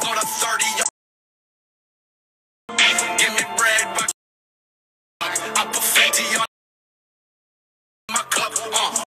snort a 30. Give me bread, but I put Fenty on my cup. Uh.